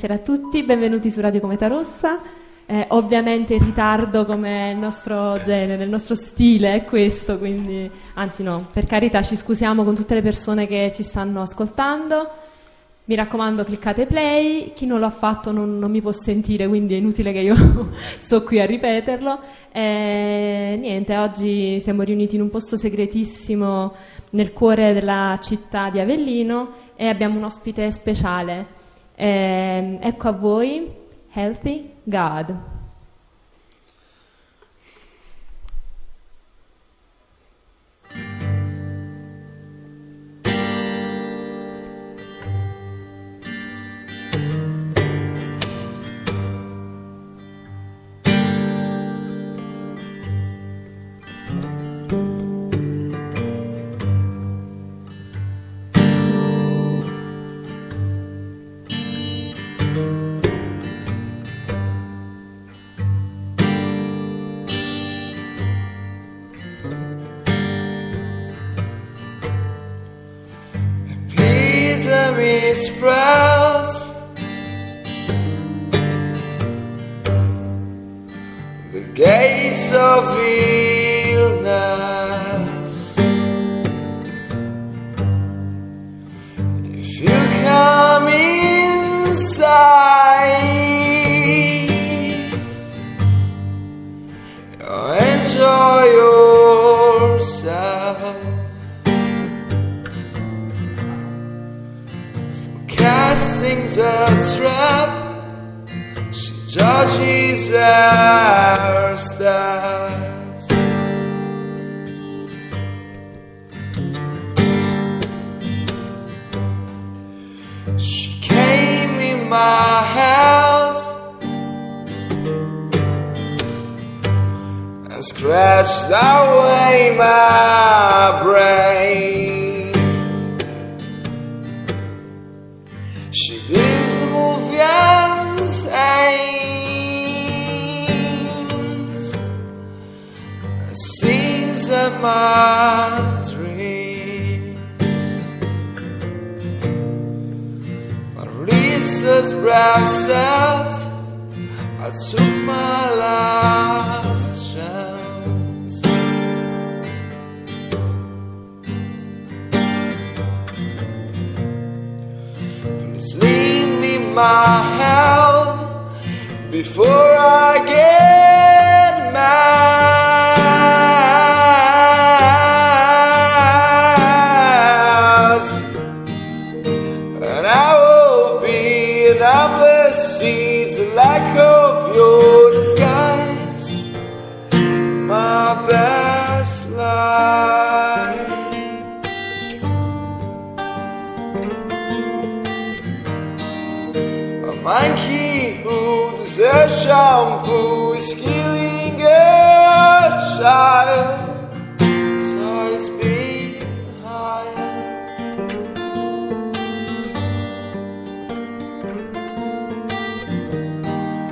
Buonasera a tutti, benvenuti su Radio Cometa Rossa. Eh, ovviamente in ritardo come il nostro genere, il nostro stile è questo, quindi anzi no, per carità ci scusiamo con tutte le persone che ci stanno ascoltando. Mi raccomando, cliccate play. Chi non l'ha fatto non, non mi può sentire, quindi è inutile che io sto qui a ripeterlo. E, niente, oggi siamo riuniti in un posto segretissimo nel cuore della città di Avellino e abbiamo un ospite speciale. Eh, ecco a voi Healthy God. Sprouts. The gates of Eden. The trap. She judges our steps. She came in my house and scratched away my brain. Aims Scenes of my dreams Marissa's brow out I took my last chance Please leave my health before I get child. It's behind.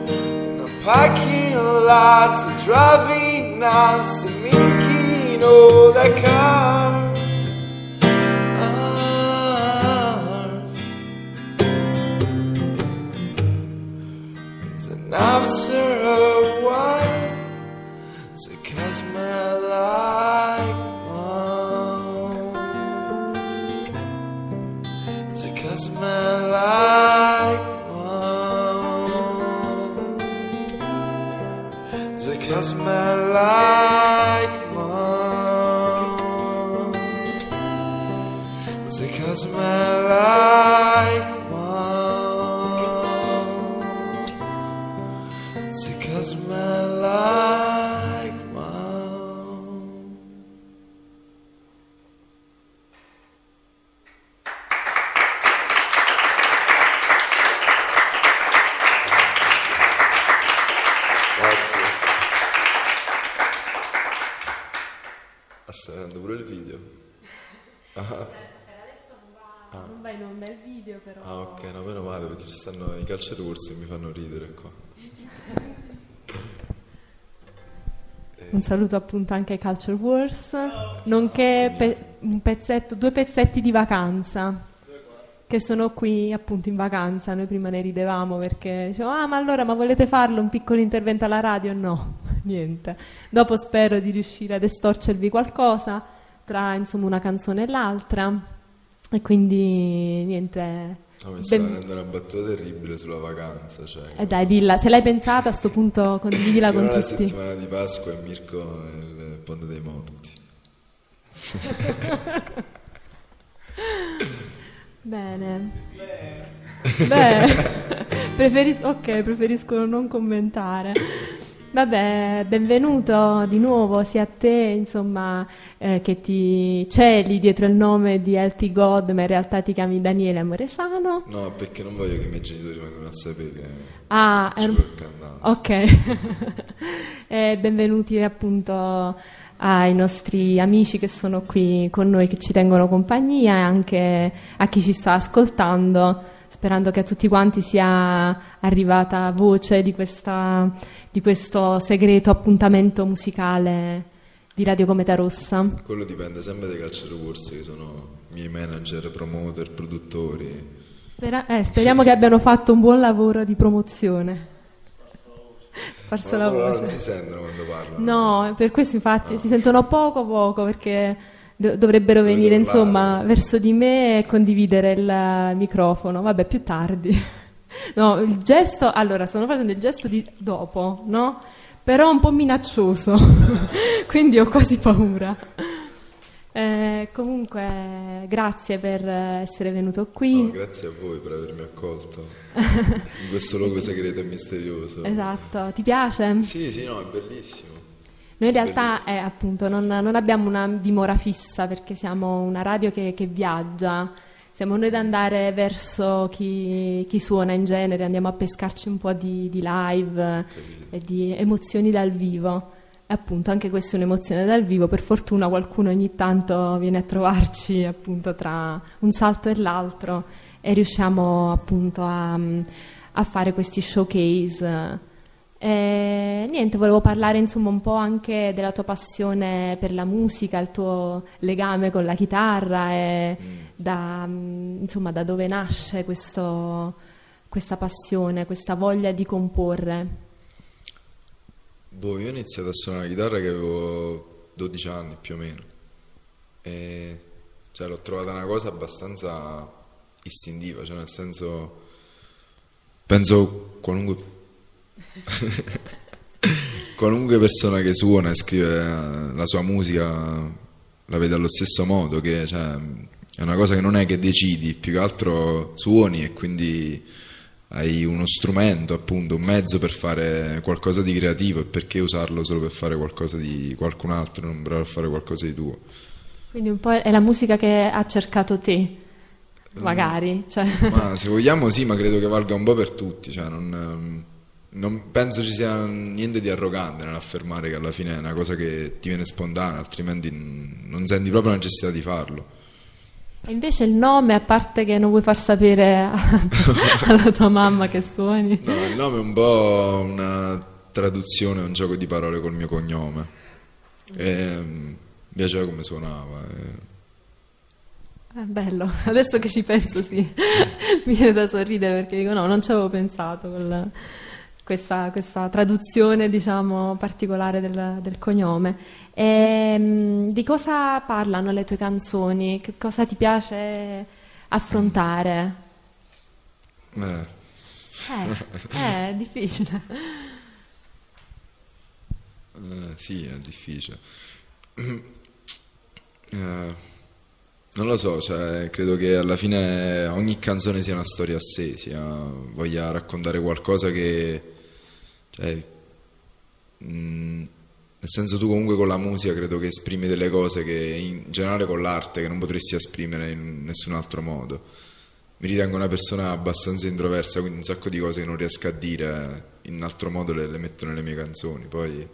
In a parking lot, driving nuts to making all the cars. Un saluto appunto anche ai Culture Wars, nonché pe- pezzetto, due pezzetti di vacanza. che sono qui appunto in vacanza. Noi prima ne ridevamo perché dicevamo, ah ma allora ma volete farlo un piccolo intervento alla radio? No, niente. Dopo spero di riuscire ad estorcervi qualcosa tra insomma una canzone e l'altra e quindi niente. No, mi sta ben... venendo una battuta terribile sulla vacanza. Cioè, eh dai, dilla, se l'hai pensata a sto punto condividila con tutti. la settimana di Pasqua e Mirko il Ponte dei Morti. Bene. Beh, preferis- ok, preferisco non commentare. Vabbè, benvenuto di nuovo sia a te, insomma, eh, che ti celi dietro il nome di Healthy God, ma in realtà ti chiami Daniele Amoresano. No, perché non voglio che i miei genitori vengano a sapere. Ah, er- ok. eh, benvenuti appunto ai nostri amici che sono qui con noi, che ci tengono compagnia e anche a chi ci sta ascoltando, sperando che a tutti quanti sia arrivata voce di, questa, di questo segreto appuntamento musicale di Radio Cometa Rossa. Quello dipende sempre dai calciatori che sono miei manager, promoter, produttori. Spera- eh, speriamo che abbiano fatto un buon lavoro di promozione farsi la voce. Non si sentono quando parlano. No, per questo infatti no. si sentono poco poco perché do- dovrebbero venire insomma verso di me e condividere il microfono. Vabbè, più tardi. no, il gesto, allora, stanno facendo il gesto di dopo, no? Però un po' minaccioso, quindi ho quasi paura. Eh, comunque, grazie per essere venuto qui. No, grazie a voi per avermi accolto in questo luogo segreto e misterioso. Esatto, ti piace? Sì, sì, no, è bellissimo. Noi in realtà eh, appunto, non, non, abbiamo una dimora fissa perché siamo una radio che, che viaggia, siamo noi ad andare verso chi, chi, suona in genere, andiamo a pescarci un po' di, di live e di emozioni dal vivo. E appunto anche questa è un'emozione dal vivo, per fortuna qualcuno ogni tanto viene a trovarci appunto tra un salto e l'altro e riusciamo appunto a, a fare questi showcase. E, niente, volevo parlare insomma un po' anche della tua passione per la musica, il tuo legame con la chitarra e mm. da, insomma, da dove nasce questo, questa passione, questa voglia di comporre. Boh, io ho iniziato a suonare la chitarra che avevo 12 anni più o meno. E cioè, l'ho trovata una cosa abbastanza istintiva, cioè nel senso penso qualunque qualunque persona che suona e scrive la sua musica la vede allo stesso modo, che cioè, è una cosa che non è che decidi, più che altro suoni e quindi hai uno strumento, appunto, un mezzo per fare qualcosa di creativo e perché usarlo solo per fare qualcosa di qualcun altro, non per fare qualcosa di tuo. Quindi un po' è la musica che ha cercato te, magari. Cioè. Ma se vogliamo sì, ma credo che valga un po' per tutti, cioè non, non penso ci sia niente di arrogante nell'affermare che alla fine è una cosa che ti viene spontanea, altrimenti non senti proprio la necessità di farlo. E invece il nome, a parte che non vuoi far sapere alla tua mamma che suoni. No, il nome è un po' una traduzione, un gioco di parole col mio cognome. E, mi piaceva come suonava. E... È bello, adesso che ci penso sì, mi viene da sorridere perché dico no, non ci avevo pensato. Col questa, questa traduzione diciamo, particolare del, del cognome. E, ehm, di cosa parlano le tue canzoni? Che cosa ti piace affrontare? Eh. Eh, è difficile. Eh, sì, è difficile. Eh, non lo so, cioè, credo che alla fine ogni canzone sia una storia a sé, sia, voglia raccontare qualcosa che cioè, mh, mm, nel senso tu comunque con la musica credo che esprimi delle cose che in generale con l'arte che non potresti esprimere in nessun altro modo. Mi ritengo una persona abbastanza introversa, quindi un sacco di cose che non riesco a dire in un altro modo le, le metto nelle mie canzoni. Poi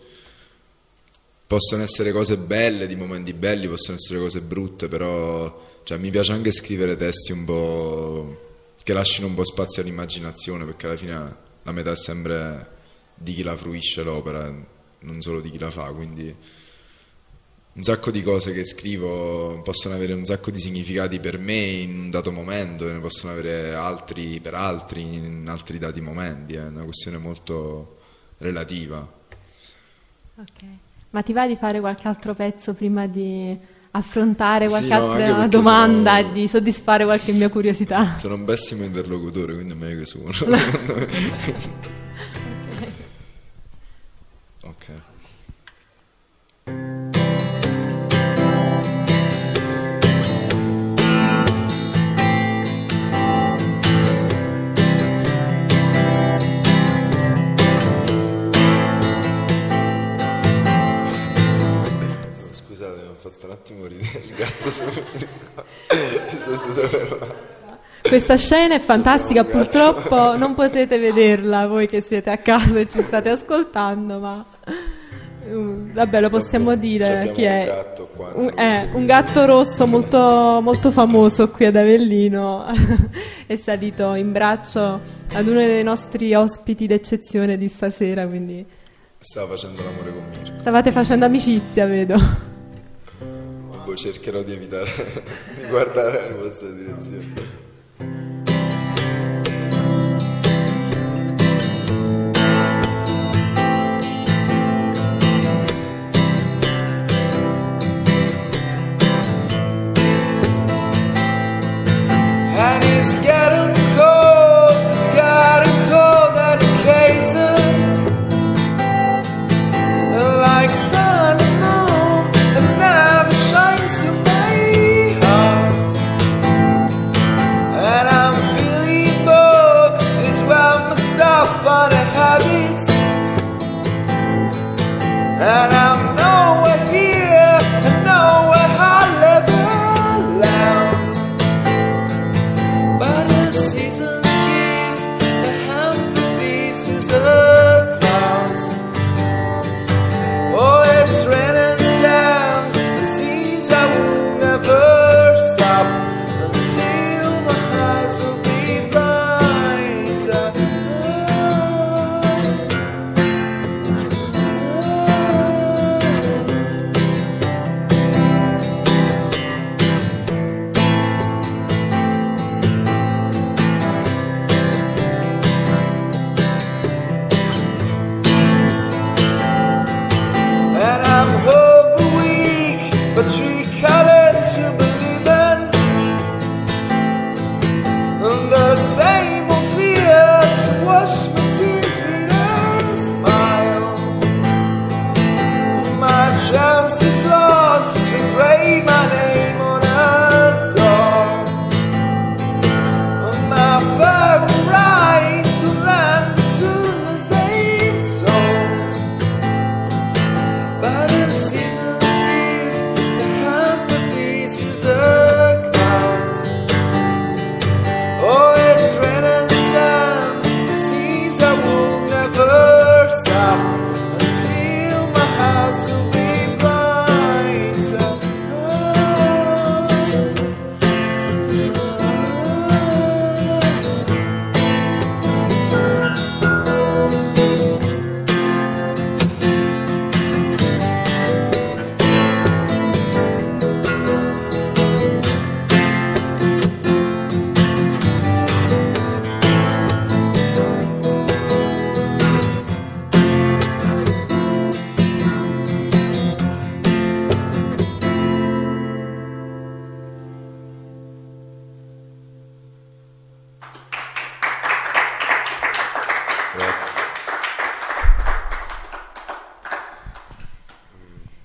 possono essere cose belle, di momenti belli, possono essere cose brutte, però cioè, mi piace anche scrivere testi un po' che lasciano un po' spazio all'immaginazione, perché alla fine la metà è sempre di chi la fruisce l'opera, non solo di chi la fa, quindi un sacco di cose che scrivo possono avere un sacco di significati per me in un dato momento e ne possono avere altri per altri in altri dati momenti, è una questione molto relativa. Ok, ma ti va di fare qualche altro pezzo prima di affrontare qualche Sì, no, altra domanda sono- e di soddisfare qualche mia curiosità? Sono un pessimo interlocutore, quindi è meglio che suono. fatto un attimo ridere il gatto su di qua. Sotto dove- Questa scena è fantastica, purtroppo non potete vederla voi che siete a casa e ci state ascoltando, ma mm, vabbè lo possiamo Abbiamo- dire chi un è. gatto qua, Un, eh, un gatto rosso molto, molto famoso qui ad Avellino è salito in braccio ad uno dei nostri ospiti d'eccezione di stasera, quindi Stava facendo l'amore con Mirko. stavate facendo amicizia, vedo. Boh, cercherò di evitare di guardare nella vostra direzione. And it's getting cold, it's getting cold occasion Like And I'm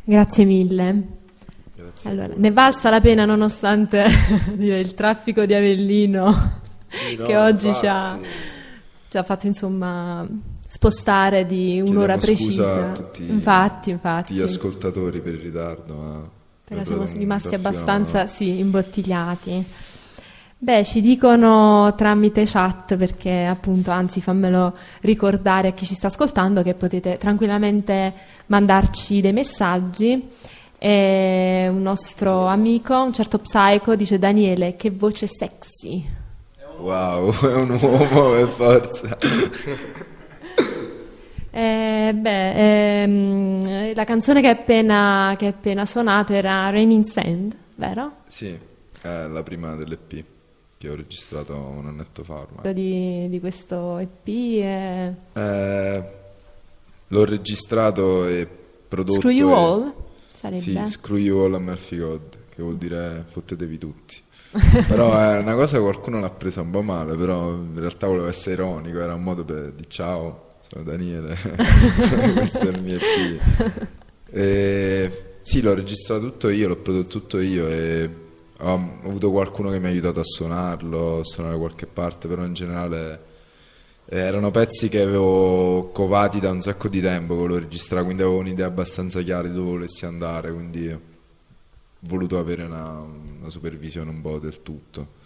Grazie mille. Grazie. Allora, ne valsa la pena nonostante dire, il traffico di Avellino Sì, no, che oggi ci ha, ci ha fatto insomma spostare di un'ora Chiediamo precisa. a tutti, infatti, infatti. tutti gli ascoltatori per il ritardo, ma Però siamo rimasti abbastanza sì, imbottigliati. Beh, ci dicono tramite chat perché appunto, anzi fammelo ricordare a chi ci sta ascoltando che potete tranquillamente mandarci dei messaggi. E un nostro amico, un certo Psycho, dice Daniele, che voce sexy. Wow, è un uomo per forza. Eh, Eh, beh, ehm, la canzone che hai appena, appena suonato era Raining Sand, vero? Sì, è la prima dell'EP che ho registrato un annetto fa ormai. Di, di questo EP e... Eh, l'ho registrato e prodotto... Screw You e- All? Sarebbe? Sì, Screw You All a Murphy God, che vuol dire fottetevi tutti. però è una cosa che qualcuno l'ha presa un po' male, però in realtà voleva essere ironico, era un modo per dire ciao, sono Daniele, questo è il mio EP. E, sì, l'ho registrato tutto io, l'ho prodotto tutto io e ho, avuto qualcuno che mi ha aiutato a suonarlo, a suonare qualche parte, però in generale eh, erano pezzi che avevo covati da un sacco di tempo che volevo registrare, quindi avevo un'idea abbastanza chiara di dove volessi andare, quindi ho voluto avere una, una supervisione un po' del tutto.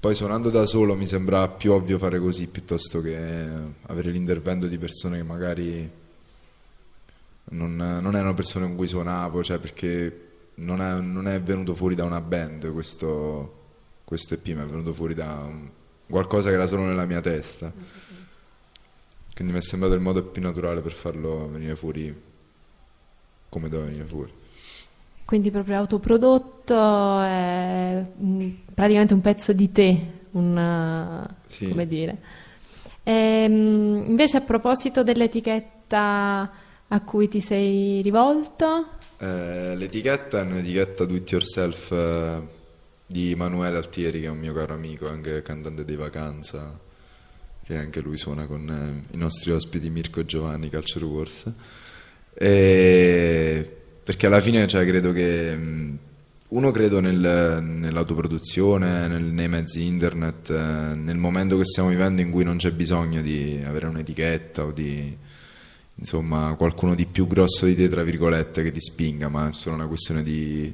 Poi suonando da solo mi sembra più ovvio fare così piuttosto che avere l'intervento di persone che magari non, non erano persone con cui suonavo, cioè perché non è, non è venuto fuori da una band questo, questo EP, ma è venuto fuori da un- qualcosa che era solo nella mia testa. Quindi mi è sembrato il modo più naturale per farlo venire fuori come doveva venire fuori. Quindi proprio autoprodotto, è mm, praticamente un pezzo di te, un, Sì. come dire. Ehm, invece a proposito dell'etichetta a cui ti sei rivolto, Eh, l'etichetta è un'etichetta do it yourself eh, di Emanuele Altieri, che è un mio caro amico, anche cantante di vacanza, che anche lui suona con eh, i nostri ospiti Mirko e Giovanni Culture Wars. E- perché alla fine cioè, credo che mh, uno credo nel- nell'autoproduzione, nel- nei mezzi internet, eh, nel momento che stiamo vivendo in cui non c'è bisogno di avere un'etichetta o di insomma qualcuno di più grosso di te tra virgolette che ti spinga ma è solo una questione di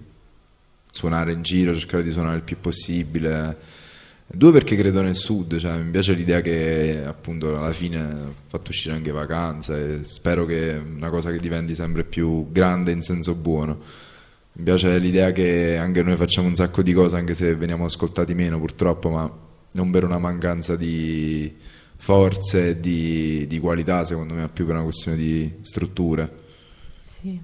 suonare in giro cercare di suonare il più possibile. Due perché credo nel sud cioè mi piace l'idea che appunto alla fine ho fatto uscire anche vacanze e spero che una cosa che diventi sempre più grande in senso buono. Mi piace l'idea che anche noi facciamo un sacco di cose anche se veniamo ascoltati meno purtroppo ma non per una mancanza di forze e di, di qualità secondo me ma più per una questione di strutture. Sì,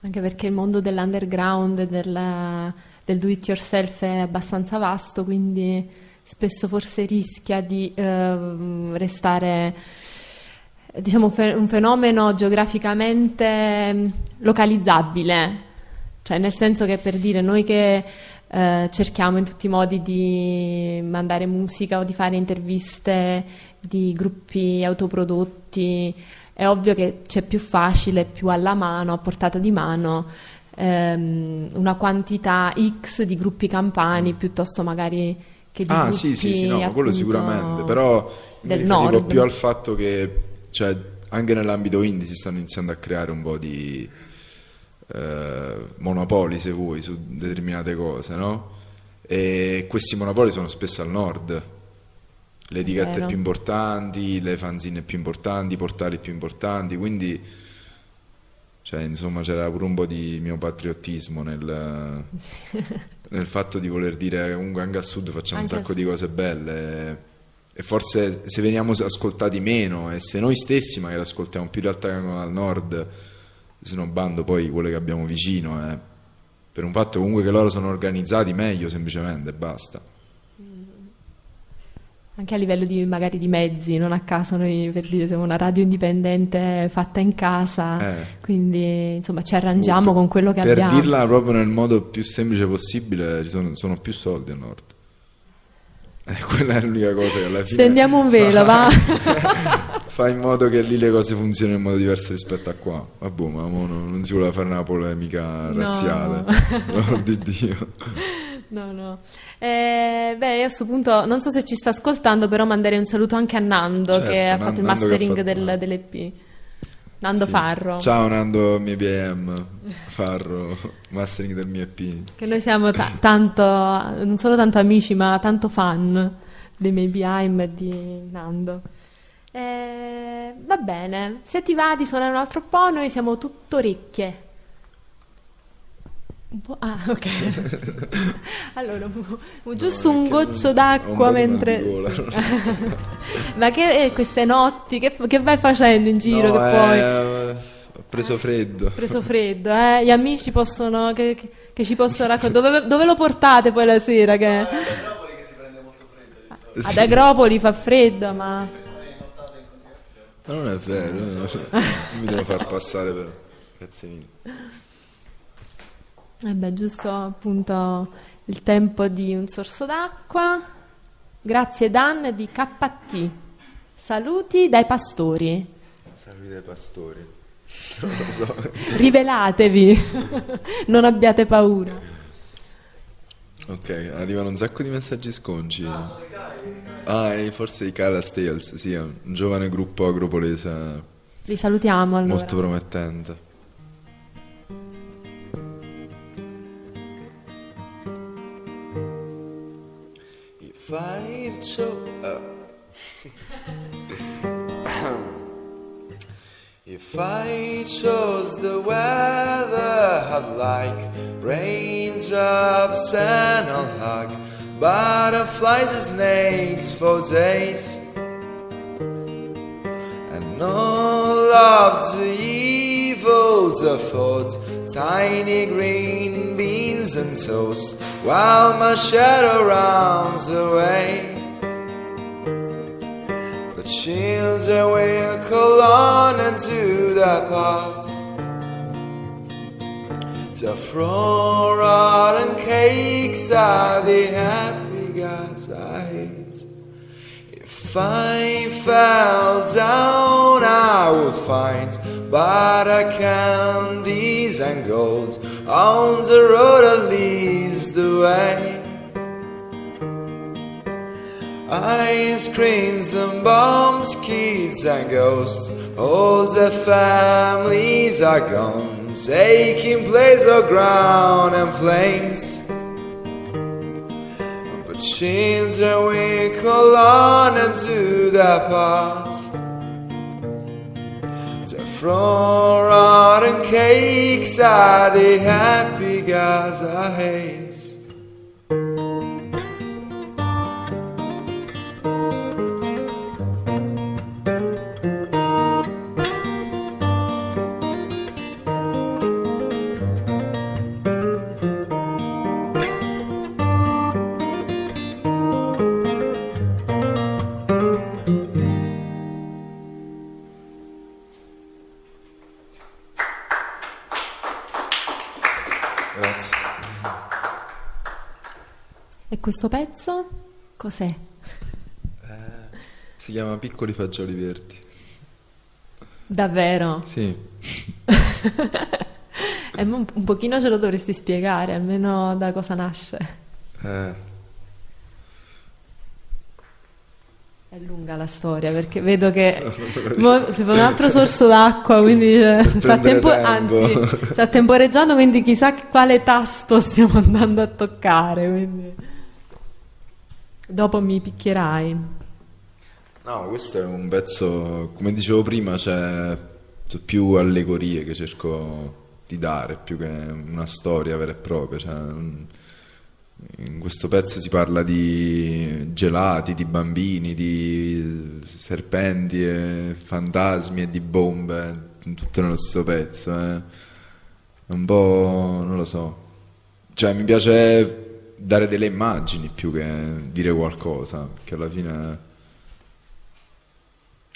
anche perché il mondo dell'underground e del, del do it yourself è abbastanza vasto, quindi spesso forse rischia di ehm, restare diciamo un fe- un fenomeno geograficamente localizzabile, cioè nel senso che per dire noi che eh, cerchiamo in tutti i modi di mandare musica o di fare interviste di gruppi autoprodotti, è ovvio che c'è più facile, più alla mano, a portata di mano, ehm, una quantità X di gruppi campani piuttosto magari che di ah gruppi sì sì sì no quello sicuramente però mi del nord. più al fatto che cioè, anche nell'ambito indie si stanno iniziando a creare un po' di eh, monopoli se vuoi su determinate cose no? e questi monopoli sono spesso al nord le etichette più importanti le fanzine più importanti i portali più importanti quindi cioè, insomma c'era pure un po' di mio patriottismo nel, nel fatto di voler dire comunque anche a sud facciamo Anche un sacco di cose belle. E forse se veniamo ascoltati meno e se noi stessi magari ascoltiamo più in realtà che al nord snobbando poi quelle che abbiamo vicino eh, per un fatto comunque che loro sono organizzati meglio semplicemente e basta Anche a livello di magari di mezzi, non a caso noi per dire siamo una radio indipendente fatta in casa, Eh. quindi insomma ci arrangiamo Per- con quello che per abbiamo. dirla proprio nel modo più semplice possibile ci sono, sono più soldi al nord Eh, quella è l'unica cosa che alla fine Stendiamo un velo, va. fa in modo che lì le cose funzionino in modo diverso rispetto a qua. Vabbè, ma non, non si voleva fare una polemica No. razziale. No, di Dio. No, no. Eh, beh, io a questo punto non so se ci sta ascoltando, però manderei un saluto anche a Nando Certo, che ha fatto il Nando mastering fatto- del- dell'EP. Nando Sì. Farro. Ciao Nando, MBM, Farro, mastering del mio EP. Che noi siamo ta- tanto, non solo tanto amici, ma tanto fan dei Maybe I'm e di Nando. Eh, va bene, se ti va di suonare un altro po', noi siamo tutto orecchie. Un po', ah, ok. allora, giusto no, un goccio d'acqua mentre... Ma che eh, queste notti, che, che, vai facendo in giro? No, che poi... Eh, ho preso freddo. Ho preso freddo, eh? Gli amici possono... Che, che, che ci possono raccontare. Dove, dove, lo portate poi la sera? Che... No, ad Agropoli che si prende molto freddo. Ad Agropoli fa freddo, ma... Ma non è vero, non mi devo far passare per... Grazie mille. Eh beh, giusto appunto il tempo di un sorso d'acqua. Grazie Dan di KT. Saluti dai pastori. Saluti dai pastori. Non lo so. Rivelatevi, non abbiate paura. Ok, arrivano un sacco di messaggi sconci. Ah, forse i Calas Tales, sì, un giovane gruppo agropolese. Li salutiamo allora. Molto promettente. Fight so if I chose the weather I'd like raindrops and I'll hug butterflies and snakes for days. And no love to evil to thought tiny green beans and toast while my shadow runs away. The children will call on into the pot to throw rotten cakes are the happy guys I. If I fell down, I would find butter candies and gold on the road that leads the way. Ice creams and bombs, kids and ghosts, all the families are gone, taking place of ground and flames. But children we call on into the pot from rotten cakes are the happy guys I hate. Questo pezzo cos'è? Eh, si chiama Piccoli fagioli verdi. Davvero? Sì. un, un pochino ce lo dovresti spiegare, almeno da cosa nasce. Eh. È lunga la storia perché vedo che mo, si fa un altro sorso d'acqua, quindi cioè, sta, tempo, anzi, sta temporeggiando, quindi chissà quale tasto stiamo andando a toccare. Quindi. Dopo mi picchierai. No, questo è un pezzo, come dicevo prima, c'è più allegorie che cerco di dare, più che una storia vera e propria. Cioè, in questo pezzo si parla di gelati, di bambini, di serpenti e fantasmi e di bombe, tutto nello stesso pezzo. Eh. È un po', non lo so. Cioè, mi piace dare delle immagini più che dire qualcosa, che alla fine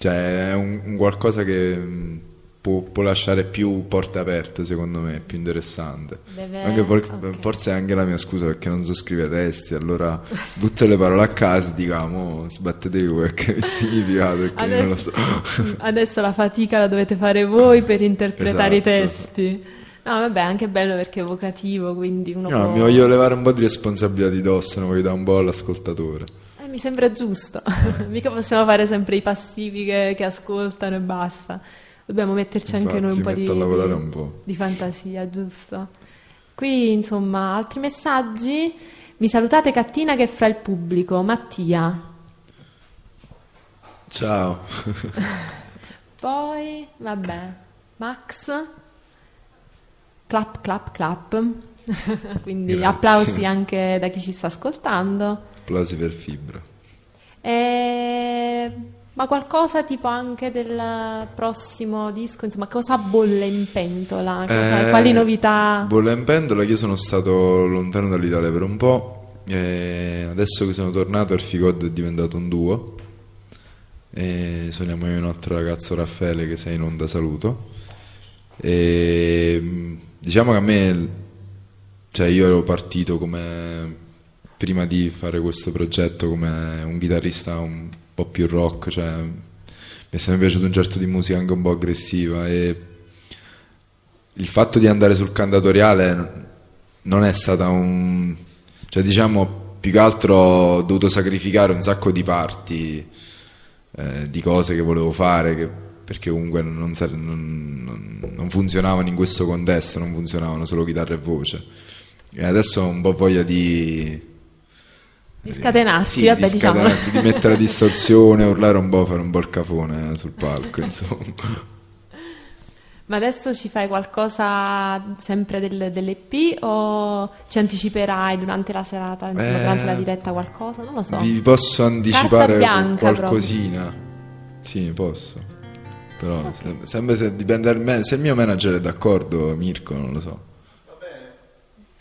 cioè, è un, un qualcosa che mm, può, può, lasciare più porte aperte, secondo me, più interessante. Deve... Anche por- okay. Forse è anche la mia scusa perché non so scrivere testi, allora butto le parole a casa e dico, ah, sbattetevi voi che significato, adesso, so. adesso la fatica la dovete fare voi per interpretare esatto. i testi. No, vabbè, anche bello perché è evocativo, quindi uno No, può... mi voglio levare un po' di responsabilità di dosso, ne voglio dare un po' all'ascoltatore. Eh, mi sembra giusto. Mica possiamo fare sempre i passivi che, che ascoltano e basta. Dobbiamo metterci Infatti, anche noi un po' di, di, un po'. di fantasia, giusto? Qui, insomma, altri messaggi. Mi salutate Cattina che è fra il pubblico. Mattia. Ciao. Poi, vabbè, Max clap, clap, clap. quindi Grazie. applausi anche da chi ci sta ascoltando. Applausi per Fibra. E- Ma qualcosa tipo anche del prossimo disco, insomma, cosa bolle in pentola? Cosa- Eh, quali novità? Bolla in pentola, io sono stato lontano dall'Italia per un po'. E adesso che sono tornato, il Figod è diventato un duo. E suoniamo io e un altro ragazzo, Raffaele, che sei in onda, saluto. E diciamo che a me, cioè io ero partito come prima di fare questo progetto come un chitarrista un po' più rock, cioè mi è sempre piaciuto un certo di musica anche un po' aggressiva e il fatto di andare sul cantatoriale non è stata un cioè diciamo più che altro ho dovuto sacrificare un sacco di parti eh, di cose che volevo fare che- perché comunque non, non- non- funzionavano in questo contesto non funzionavano solo chitarra e voce e adesso ho un po' voglia di Di scatenarsi, sì, vabbè, di, diciamolo. scatenarti, di mettere la distorsione urlare un po' fare un po' il cafone sul palco insomma Ma adesso ci fai qualcosa sempre del- dell'EP o ci anticiperai durante la serata, insomma, Eh, durante la diretta qualcosa? Non lo so. Vi posso anticipare bianca qualcosina? Sì, posso. Però se- sempre se dipende dal me- se il mio manager è d'accordo, Mirko, non lo so. Va bene,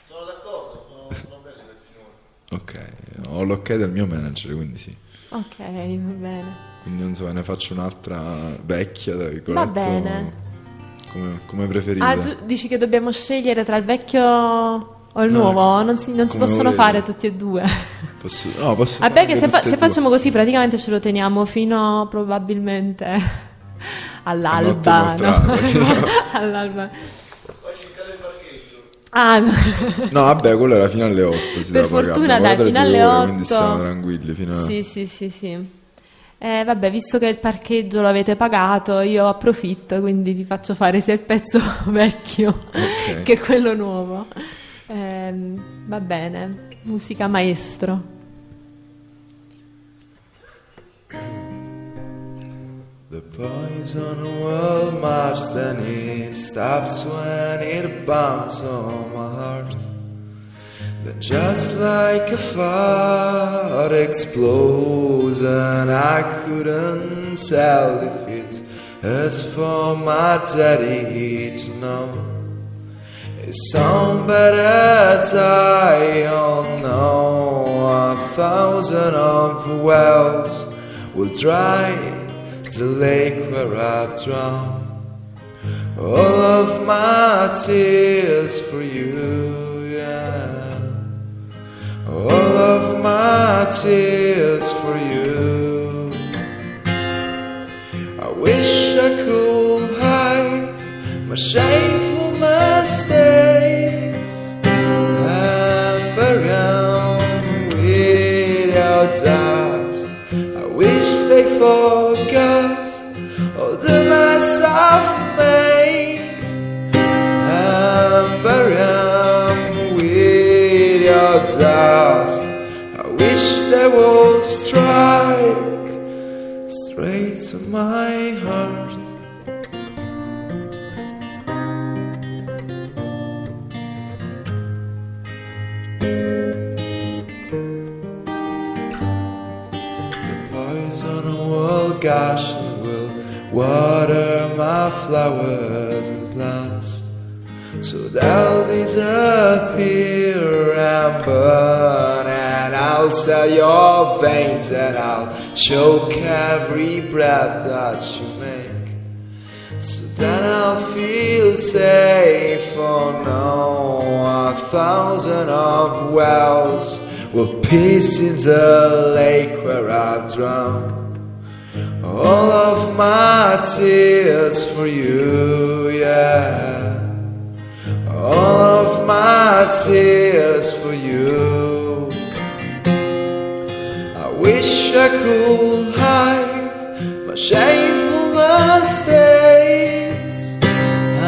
sono d'accordo, sono, sono belle le lezioni. Ok, ho l'ok del mio manager, quindi sì. Ok, va bene. Quindi non so, ne faccio un'altra vecchia, tra virgolette. Va bene. Come, come preferite. Ah, tu dici che dobbiamo scegliere tra il vecchio o il No, nuovo? Non si, non si possono volete. fare tutti e due. Posso, no, posso Vabbè, che se, fa- se facciamo così praticamente ce lo teniamo fino probabilmente all'alba. no? all'alba. Poi ci scade il parcheggio. Ah, no. No, vabbè, quello era fino alle 8. Si Per fortuna, dai, fino alle ore, Quindi 8. stiamo tranquilli. Fino a... Sì, sì, sì, sì. Eh, vabbè, visto che il parcheggio lo avete pagato, io approfitto, quindi ti faccio fare sia il pezzo vecchio Ok. che quello nuovo. Ehm, va bene, musica maestro. The poison will march, then it stops when it bounces on my heart. Then just like a fire explodes, and I couldn't tell if it is for my daddy to know. Is some better die or no? A thousand of wells will dry the lake where I've drowned. All of my tears for you, yeah. All of my tears for you. I wish I could hide my shameful mistakes and bury without dust. I wish they forgot I've made and bury 'em without dust. I wish they would strike straight to my heart. The poison will gush water my flowers and plants. So they'll disappear and burn, and I'll sell your veins, and I'll choke every breath that you make. So then I'll feel safe, oh no, a thousand of wells will piss in the lake where I've drowned. All of my tears for you, yeah. All of my tears for you. I wish I could hide my shameful mistakes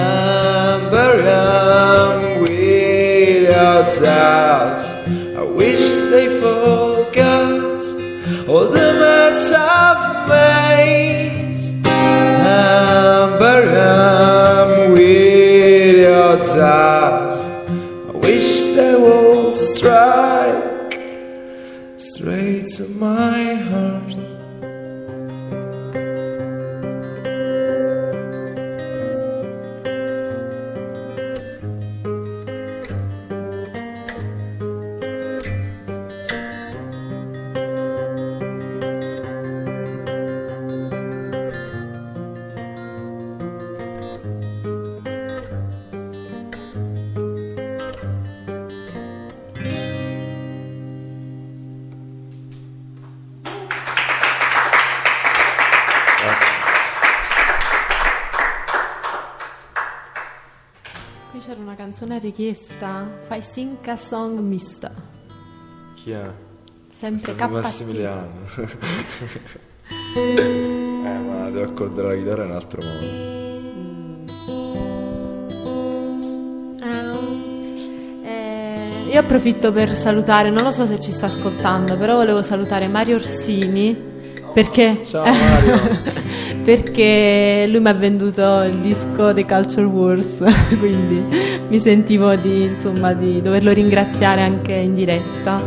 and bury 'em without dust. Fai Sinca Song Mister. Chi è? Sempre KT. Massimiliano. eh, ma devo accordare la chitarra in un altro modo. Eh, eh, io approfitto per salutare, non lo so se ci sta ascoltando, però volevo salutare Mario Orsini perché, Ciao Mario. perché lui mi ha venduto il disco dei Culture Wars, quindi mi sentivo di, insomma, di doverlo ringraziare anche in diretta.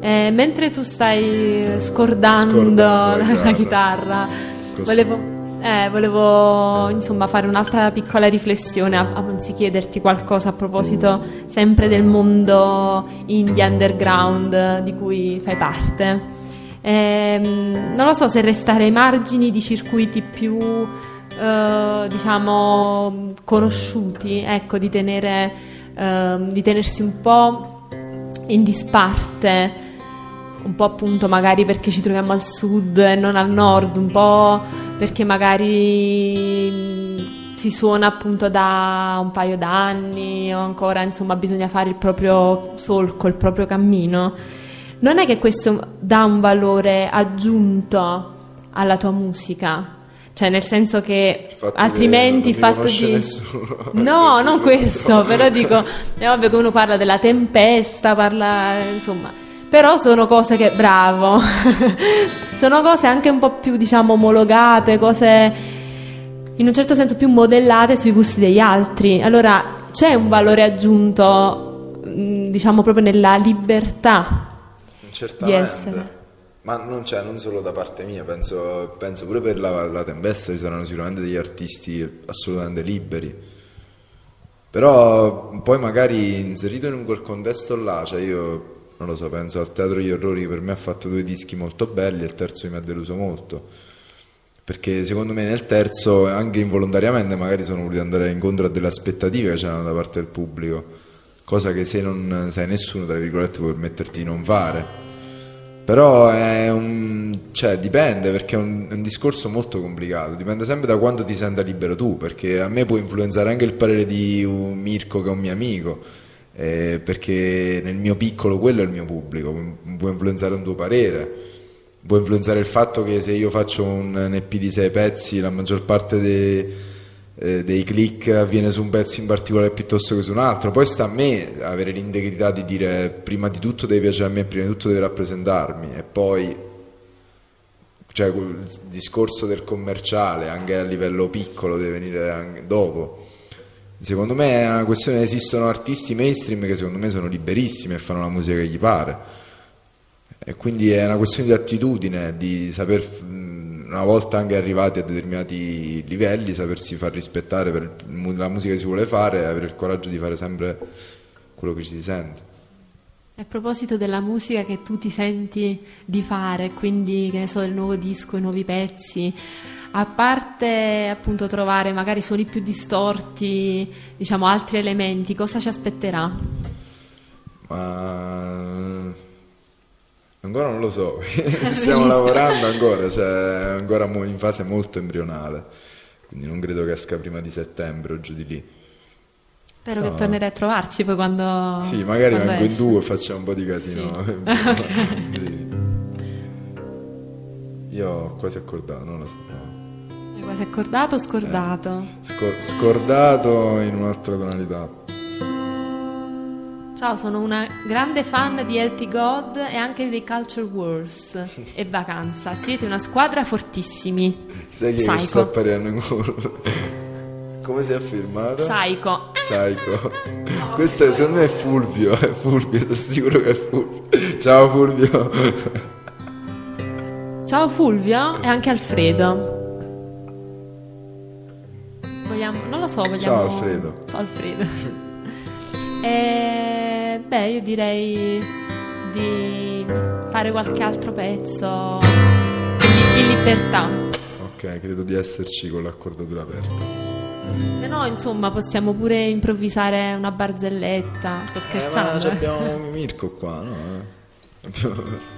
Eh, mentre tu stai scordando, Scordando la la, la chitarra. Così. volevo, eh, volevo insomma fare un'altra piccola riflessione, a- anzi chiederti qualcosa a proposito sempre del mondo indie underground di cui fai parte. Ehm, non lo so se restare ai margini di circuiti più eh, diciamo conosciuti, ecco, di, tenere, ehm, di tenersi un po' in disparte, un po' appunto magari perché ci troviamo al sud e non al nord, un po' perché magari si suona appunto da un paio d'anni o ancora insomma bisogna fare il proprio solco, il proprio cammino. Non è che questo dà un valore aggiunto alla tua musica? Cioè, nel senso che altrimenti il fatto di. nessuno. No, non questo, però dico, è ovvio che uno parla della tempesta, parla insomma. Però sono cose che, bravo, sono cose anche un po' più, diciamo, omologate, cose in un certo senso più modellate sui gusti degli altri. Allora c'è un valore aggiunto, diciamo, proprio nella libertà Certamente. di essere. Ma non c'è, non solo da parte mia, penso, penso pure per la, la Tempesta ci saranno sicuramente degli artisti assolutamente liberi. Però poi magari inserito in quel contesto là, cioè io non lo so, penso al Teatro degli Orrori che per me ha fatto due dischi molto belli e il terzo mi ha deluso molto. Perché secondo me nel terzo, anche involontariamente, magari sono voluti andare incontro a delle aspettative che c'erano da parte del pubblico, cosa che se non sei nessuno, tra virgolette, puoi permetterti di non fare. Però è un, cioè, dipende perché è un, è un discorso molto complicato, dipende sempre da quanto ti senta libero tu, perché a me può influenzare anche il parere di un Mirko che è un mio amico, eh, perché nel mio piccolo quello è il mio pubblico, può influenzare un tuo parere, può influenzare il fatto che se io faccio un, EP di sei pezzi, la maggior parte dei, eh, dei click avviene su un pezzo in particolare piuttosto che su un altro. Poi sta a me avere l'integrità di dire prima di tutto deve piacere a me, prima di tutto deve rappresentarmi e poi cioè quel discorso del commerciale anche a livello piccolo deve venire dopo. Secondo me è una questione esistono artisti mainstream che secondo me sono liberissimi e fanno la musica che gli pare. E quindi è una questione di attitudine, di saper, una volta anche arrivati a determinati livelli, sapersi far rispettare per la musica che si vuole fare e avere il coraggio di fare sempre quello che ci si sente. A proposito della musica che tu ti senti di fare, quindi che ne so, del nuovo disco, i nuovi pezzi, a parte appunto trovare magari suoni più distorti, diciamo altri elementi, cosa ci aspetterà? Ma ancora non lo so, stiamo lavorando ancora, cioè ancora in fase molto embrionale, quindi non credo che esca prima di settembre o giù di lì. Spero No. che tornerai a trovarci poi quando... Sì, magari quando vengo in due e facciamo un po' di casino. Sì. Io ho quasi accordato, non lo so. Hai quasi accordato o scordato? Sco- scordato in un'altra tonalità. Ciao, sono una grande fan di Healthy God e anche dei Culture Wars e Vacanza. Siete una squadra fortissimi. Sai che Psycho. sta apparendo in culo? Come si è firmato? Psycho. Psycho. Questo è, secondo me è Fulvio, è Fulvio, sono sicuro che è Fulvio. Ciao Fulvio. Ciao Fulvio e anche Alfredo. Vogliamo, non lo so, vogliamo... Ciao, Alfredo. Ciao Alfredo. Eh, beh, io direi di fare qualche altro pezzo in, libertà. Ok, credo di esserci con l'accordatura aperta. Se no, insomma, possiamo pure improvvisare una barzelletta. Sto scherzando. Eh, eh. ma abbiamo Mirko qua, no? Eh,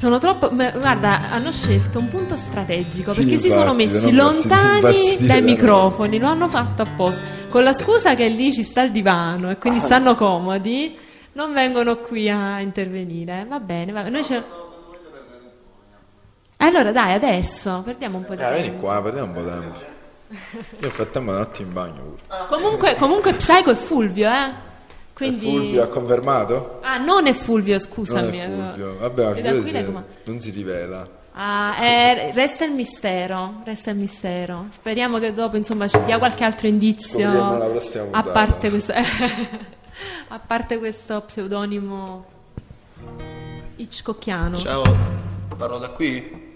Sono troppo. Guarda, hanno scelto un punto strategico Sì, perché si sono infatti, messi lontani basti dai microfoni. Lo hanno fatto apposta. con la scusa che lì ci sta il divano e quindi stanno comodi, non vengono qui a intervenire. Va bene, va bene. Noi ce... Allora dai, adesso perdiamo un po' di Eh, tempo. vieni qua, perdiamo un po' di tempo. Io frattempo andati in bagno pure. Comunque, comunque Psycho è Fulvio, eh? Quindi... Fulvio ha confermato? Ah, non è Fulvio, Non scusami. è eh. Fulvio. Vabbè, come- non si rivela. Ah, eh, resta il mistero, resta il mistero. Speriamo che dopo, insomma, ci dia qualche altro indizio. Scopriremo la prossima A parte questo, a parte questo pseudonimo Hitchcockiano. Ciao, parlo da qui.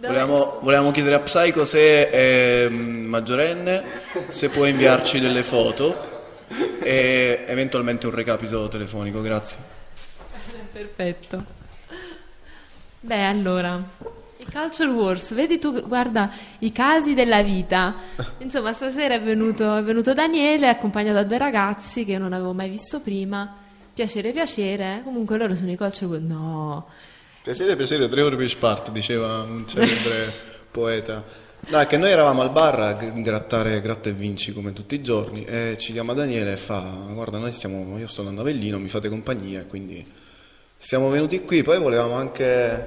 Volevamo, volevamo chiedere a Psycho se è mm, maggiorenne, se può inviarci delle foto e eventualmente un recapito telefonico, grazie. Perfetto. Beh, allora, i Culture Wars, vedi tu, guarda, i casi della vita. Insomma, stasera è venuto, è venuto Daniele, accompagnato da due ragazzi che non avevo mai visto prima. Piacere, piacere. Comunque loro sono i Culture Wars. No. Piacere, piacere, tre ore per spart, diceva un celebre poeta. No, è che noi eravamo al bar a grattare gratta e vinci come tutti i giorni e ci chiama Daniele e fa guarda noi stiamo, io sto andando a Avellino, mi fate compagnia e quindi siamo venuti qui, poi volevamo anche,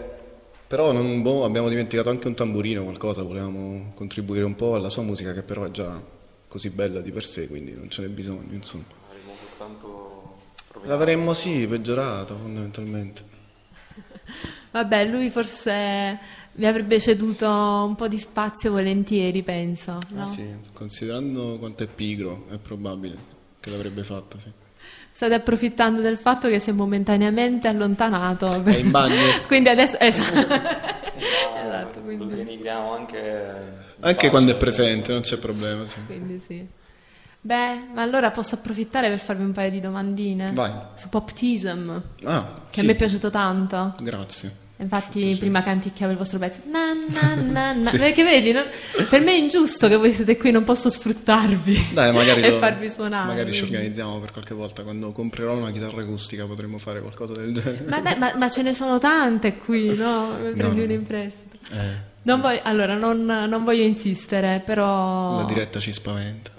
però non, boh, abbiamo dimenticato anche un tamburino, qualcosa, volevamo contribuire un po' alla sua musica che però è già così bella di per sé, quindi non ce n'è bisogno, insomma. L'avremmo sì, peggiorato fondamentalmente. Vabbè, lui forse vi avrebbe ceduto un po' di spazio volentieri, penso. No? Ah, sì, considerando quanto è pigro, è probabile che l'avrebbe fatto, sì. State approfittando del fatto che si è momentaneamente allontanato. È in bagno. quindi adesso... Esatto. esatto, quindi- lo denigriamo anche Anche quando è presente, non c'è problema. Sì. Quindi sì. Beh, ma allora posso approfittare per farvi un paio di domandine? Vai. Su Poptism, Ah, che sì. a me è piaciuto tanto. Grazie. Infatti prima canticchiavo il vostro pezzo. Na, na, na, na. Perché vedi, non- per me è ingiusto che voi siete qui, non posso sfruttarvi Dai, magari, e lo- farvi suonare. magari ci organizziamo per qualche volta. Quando comprerò una chitarra acustica potremmo fare qualcosa del genere. Ma, dai, ma, ma ce ne sono tante qui, no? Prendi no. una in prestito. Eh, Non voglio, allora, non, non voglio insistere, però... La diretta ci spaventa.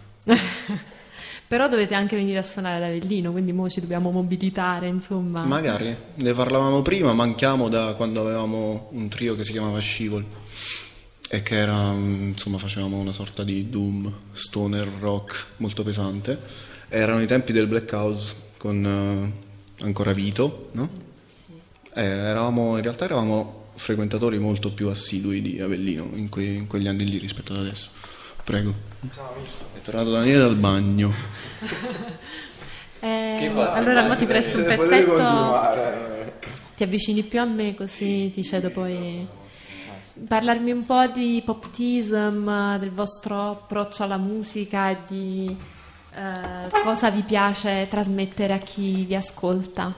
Però dovete anche venire a suonare ad Avellino, quindi mo ci dobbiamo mobilitare, insomma. Magari, ne parlavamo prima, manchiamo da quando avevamo un trio che si chiamava Scivol e che era, mm, insomma, facevamo una sorta di doom, stoner rock molto pesante. Erano i tempi del Black House con eh, ancora Vito, no? Eh, eravamo, in realtà eravamo frequentatori molto più assidui di Avellino in, que- in quegli anni lì rispetto ad adesso. Prego. È tornato Daniele dal bagno. Eh, allora mo ti presto un Potete pezzetto, continuare. ti avvicini più a me così ti cedo poi... Parlarmi un po' di poptism, del vostro approccio alla musica e di eh, cosa vi piace trasmettere a chi vi ascolta.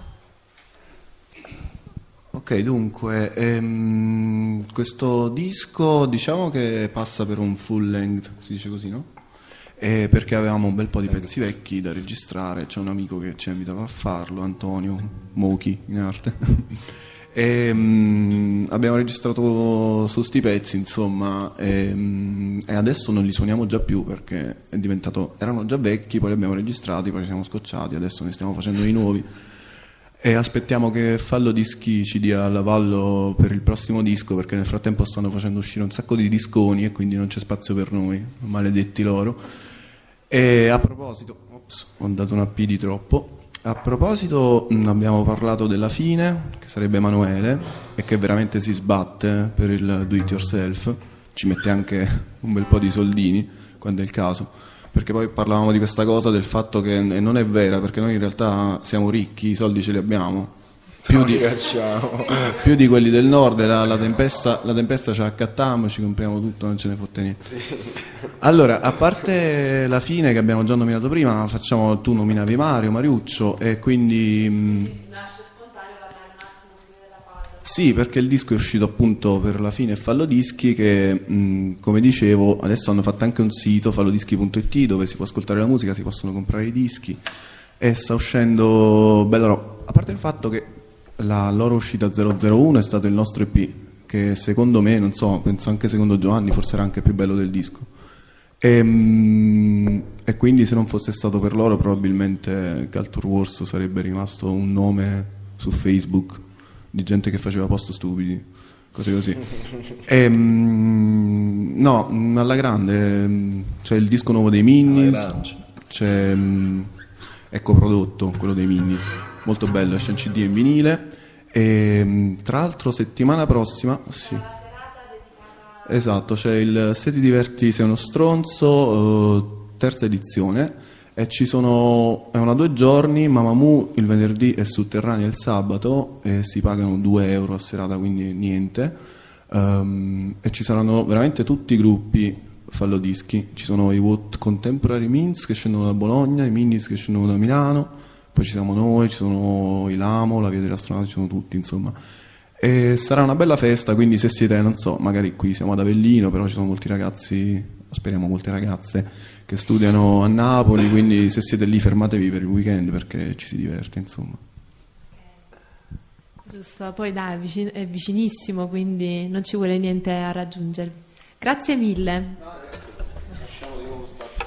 Ok, dunque, ehm, questo disco diciamo che passa per un full length, si dice così, no? Eh, perché avevamo un bel po' di pezzi vecchi da registrare, c'è un amico che ci ha invitato a farlo, Antonio Mochi in arte. E, mm, abbiamo registrato su sti pezzi, insomma, e, mm, e adesso non li suoniamo già più perché è diventato, erano già vecchi, poi li abbiamo registrati, poi li siamo scocciati, adesso ne stiamo facendo di nuovi. E aspettiamo che Fallo Dischi ci dia l'avallo per il prossimo disco perché nel frattempo stanno facendo uscire un sacco di disconi e quindi non c'è spazio per noi, maledetti loro. E a proposito, ops, ho dato una P di troppo. A proposito, mh, abbiamo parlato della fine, che sarebbe Emanuele, e che veramente si sbatte per il do it yourself, ci mette anche un bel po' di soldini quando è il caso. Perché poi parlavamo di questa cosa del fatto che non è vera, perché noi in realtà siamo ricchi, i soldi ce li abbiamo. Più di, Cacciamo. più di quelli del nord, la, la tempesta, la tempesta la accattiamo, ci compriamo tutto, non ce ne fotte niente. Allora, a parte la fine che abbiamo già nominato prima, facciamo, tu nominavi Mario, Mariuccio, e quindi... mh, Nasce spontaneo parlare un attimo della fase. Sì, perché il disco è uscito appunto per la fine Fallo Dischi che, mh, come dicevo, adesso hanno fatto anche un sito, fallodischi.it, dove si può ascoltare la musica, si possono comprare i dischi e sta uscendo bella roba. A parte il fatto che la loro uscita 001 è stato il nostro EP, che secondo me, non so, penso anche secondo Giovanni, forse era anche più bello del disco. E, mm, e quindi se non fosse stato per loro probabilmente Culture Wars sarebbe rimasto un nome su Facebook di gente che faceva post stupidi, cose così. E, mm, no, alla grande mm, c'è il disco nuovo dei Minis, c'è mm, è coprodotto quello dei Minis, molto bello, esce in CD e in vinile. E mm, tra l'altro settimana prossima, sì. Esatto, c'è il Se ti diverti sei uno stronzo, eh, terza edizione, e ci sono, è una due giorni, Mamamoo il venerdì e Sotterranea il sabato, e si pagano 2 euro a serata, quindi niente. Ehm, e ci saranno veramente tutti i gruppi fallo dischi, ci sono i What Contemporary Means che scendono da Bologna, i Minis che scendono da Milano, poi ci siamo noi, ci sono i Lamo, la Via degli Astronauti, ci sono tutti, insomma. E sarà una bella festa, quindi se siete, non so, magari qui siamo ad Avellino, però ci sono molti ragazzi, speriamo molte ragazze, che studiano a Napoli, quindi se siete lì fermatevi per il weekend perché ci si diverte, insomma. Giusto, poi dai, è, vicin- è vicinissimo, quindi non ci vuole niente a raggiungervi. Grazie mille.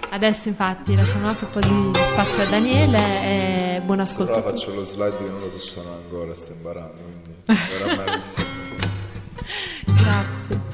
Adesso infatti lasciamo un altro po' di spazio a Daniele e buon ascolto. Però a tutti. faccio lo slide che non lo so suonare ancora, sto imparando, quindi verrà malissimo. Grazie.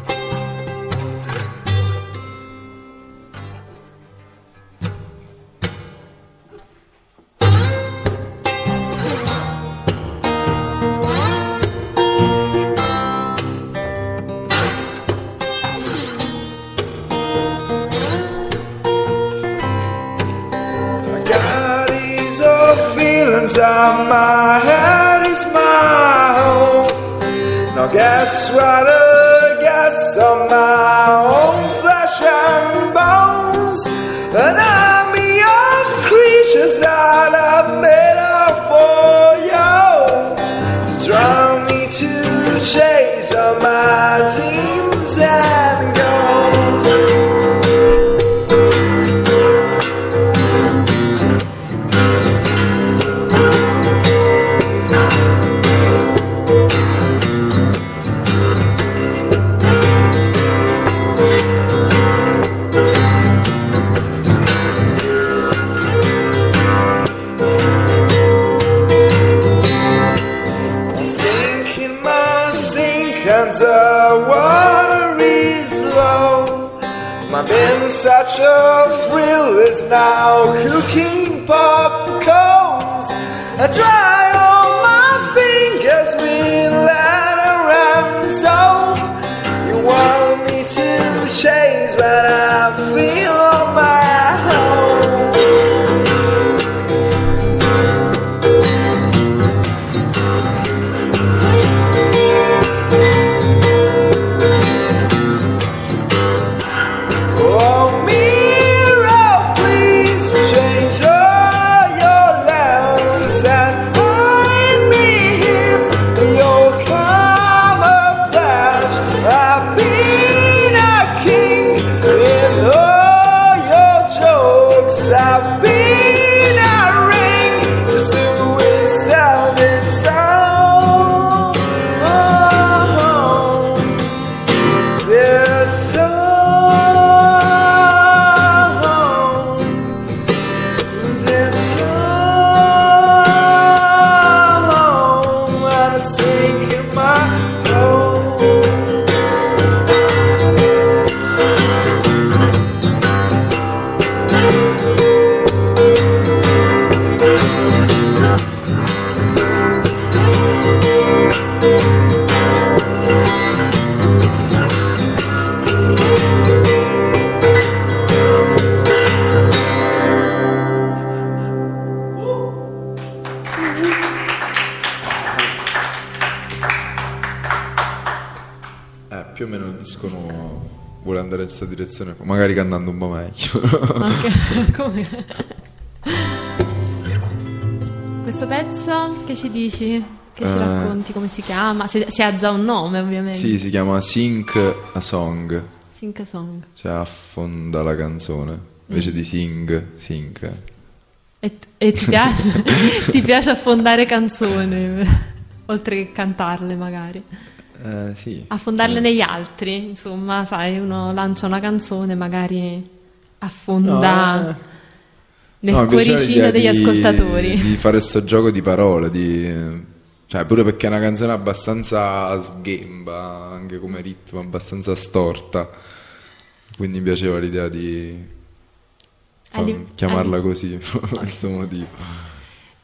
On my head is my home. Now guess what? I guess on my own flesh and bones. An army of creatures that I've made up for you to draw me to chase all my dreams and goals. Such a thrill is now cooking popcorns. I dry all my fingers with leather and soap. You want me to chase, but I feel my I've been magari cantando un po' meglio. Ok, come? Questo pezzo che ci dici? Che ci Eh. racconti? Come si chiama? Se, se ha già un nome, ovviamente. sì, si chiama Sync a Song, Sync Song. cioè affonda la canzone, invece Mm. di sing, sync. E, e ti piace? ti piace affondare canzoni? Oltre che cantarle, magari. Eh, sì. Affondarle Eh, negli altri, insomma, sai, uno lancia una canzone, magari affonda No, eh. nel No, cuoricino degli di- ascoltatori. Di fare questo gioco di parole, di... cioè pure perché è una canzone abbastanza sghemba, anche come ritmo, abbastanza storta. Quindi mi piaceva l'idea di A li- chiamarla a- così, per questo motivo.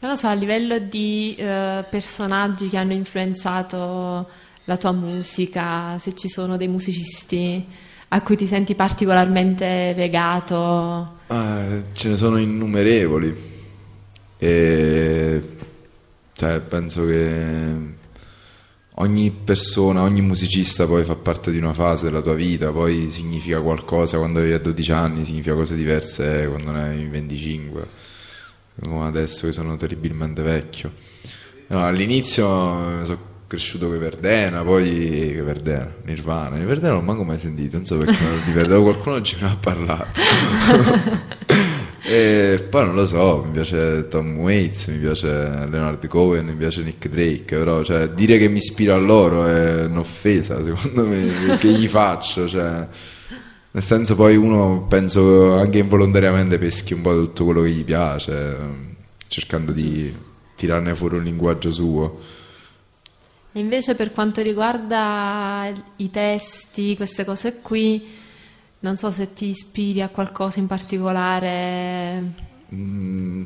Non lo so, a livello di eh, personaggi che hanno influenzato la tua musica, se ci sono dei musicisti a cui ti senti particolarmente legato. Ah, ce ne sono innumerevoli. E cioè, penso che ogni persona, ogni musicista poi fa parte di una fase della tua vita, poi significa qualcosa quando avevi 12 anni, significa cose diverse quando ne hai 25, come adesso che sono terribilmente vecchio. No, all'inizio sono cresciuto con i Verdena, poi che Verdena, Nirvana. I Verdena non manco mai sentito, non so perché di Verdena qualcuno me ne ha parlato. e poi non lo so, mi piace Tom Waits, mi piace Leonard Cohen, mi piace Nick Drake, però cioè, dire che mi ispiro a loro è un'offesa secondo me, che gli faccio, cioè, nel senso poi uno penso anche involontariamente peschi un po' tutto quello che gli piace, cercando di tirarne fuori un linguaggio suo. E invece per quanto riguarda i testi, queste cose qui, non so se ti ispiri a qualcosa in particolare. Mm,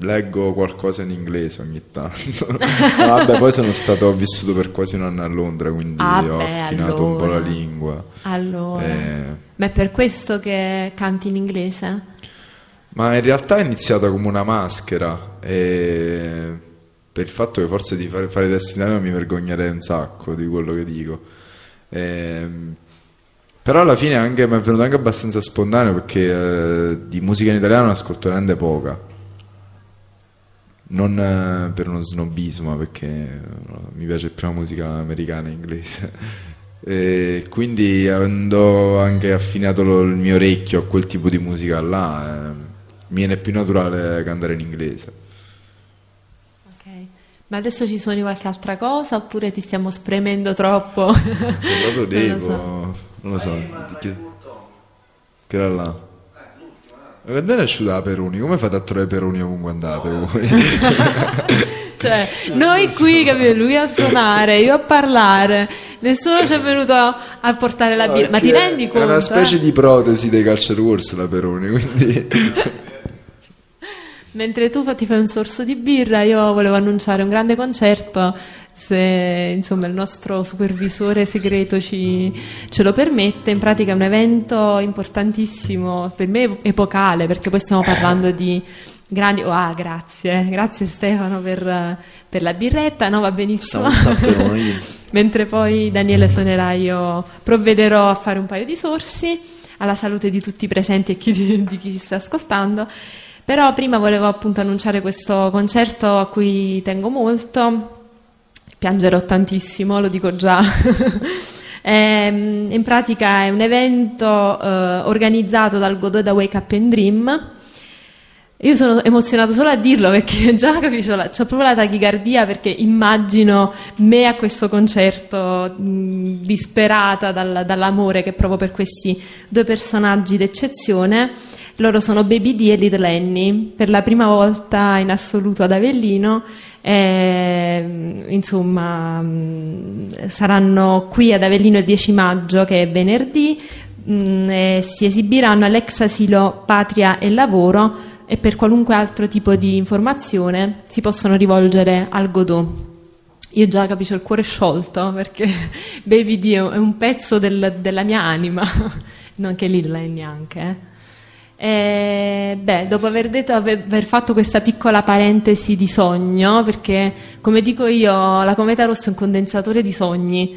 leggo qualcosa in inglese ogni tanto. Vabbè, poi sono stato, ho vissuto per quasi un anno a Londra, quindi Ah, ho beh, affinato un po' la allora. lingua. Allora, Eh, ma è per questo che canti in inglese? ma in realtà è iniziata come una maschera e per il fatto che forse di fare, fare testi in italiano mi vergognerei un sacco di quello che dico. Ehm, però alla fine anche, mi è venuto anche abbastanza spontaneo perché eh, di musica in italiano ne ascolto veramente poca. Non eh, per uno snobismo, perché eh, mi piace più la musica americana e inglese. E quindi avendo anche affinato lo- il mio orecchio a quel tipo di musica là, eh, mi viene più naturale cantare in inglese. Ma adesso ci suoni qualche altra cosa oppure ti stiamo spremendo troppo? Se proprio Non devo, lo so. non lo so, che, che era là. Ma bene asciutta la Peruni, come fate a trovare Peruni ovunque andate voi? Cioè, noi qui, capito, lui a suonare, io a parlare, nessuno ci è venuto a portare la birra. Ma ti rendi conto? È una specie eh? di protesi dei Culture Wars la Peruni, quindi... Mentre tu ti fai un sorso di birra, io volevo annunciare un grande concerto. Se insomma il nostro supervisore segreto ci, ce lo permette, in pratica è un evento importantissimo, per me epocale, perché poi stiamo parlando di grandi. Oh, ah, grazie, grazie Stefano per, per la birretta. No, va benissimo. Mentre poi Daniele suonerà, io provvederò a fare un paio di sorsi alla salute di tutti i presenti e chi- di chi ci sta ascoltando. Però prima volevo appunto annunciare questo concerto a cui tengo molto. Piangerò tantissimo, lo dico già. Ehm, in pratica è un evento eh, organizzato dal Godot da Wake Up and Dream. Io sono emozionata solo a dirlo perché già capisco, c'ho proprio la tachicardia perché immagino me a questo concerto mh, disperata dal- dall'amore che provo per questi due personaggi d'eccezione. Loro sono Baby D e Little Annie, per la prima volta in assoluto ad Avellino. e, insomma, mh, saranno qui ad Avellino il 10 maggio, che è venerdì, mh, e si esibiranno all'ex asilo Patria e Lavoro e per qualunque altro tipo di informazione si possono rivolgere al Godot. Io già capisco il cuore sciolto perché Baby D è un- è pezzo del- della mia anima, non che Lilla neanche. eh. E, beh, dopo aver detto aver, fatto questa piccola parentesi di sogno, perché come dico io, la cometa rossa è un condensatore di sogni.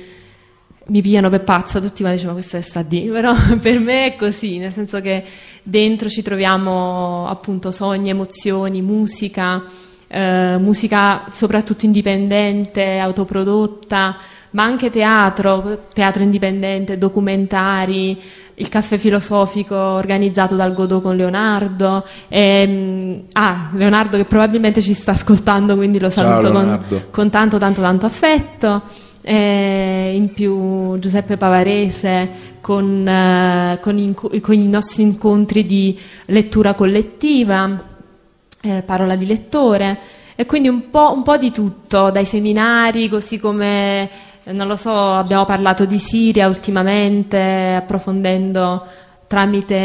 Mi pigliano per pazza, tutti quanti dicono ma questa è sta di, però per me è così, nel senso che dentro ci troviamo appunto sogni, emozioni, musica, eh, musica soprattutto indipendente, autoprodotta, ma anche teatro, teatro indipendente, documentari, il caffè filosofico organizzato dal Godot con Leonardo. ehm, ah, Leonardo che probabilmente ci sta ascoltando, quindi lo saluto con, con tanto tanto tanto affetto. e in più Giuseppe Pavarese con, eh, con inco- con i nostri incontri di lettura collettiva, eh, parola di lettore e quindi un po', un po' di tutto, dai seminari, così come, eh, non lo so, abbiamo parlato di Siria ultimamente, approfondendo tramite